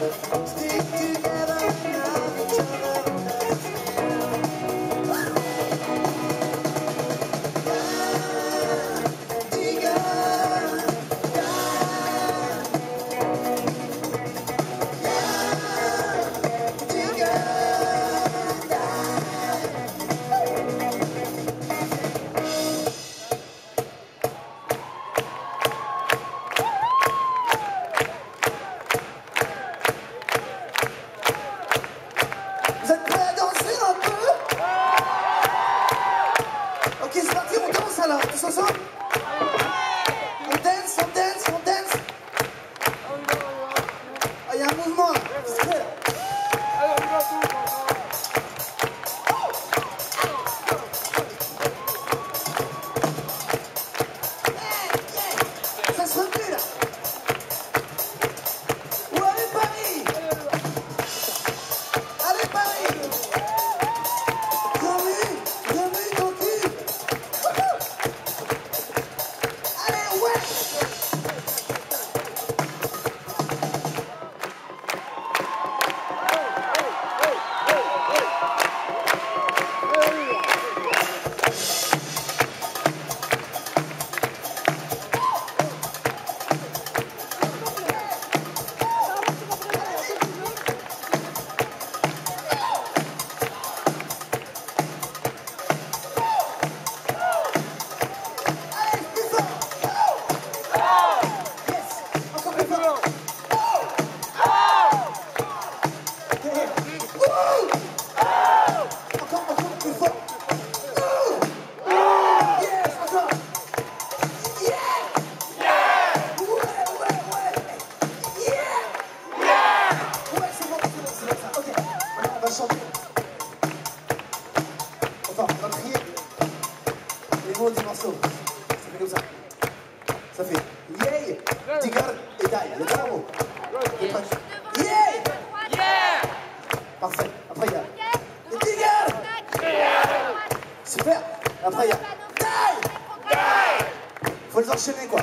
Stick it Vayamos, mano. Ça fait yay, Tigard et die. bravo. Yay! Yeah! Parfait. Après, il y a Tigard! Super. Après, il y a die! Die! Faut les enchaîner, quoi.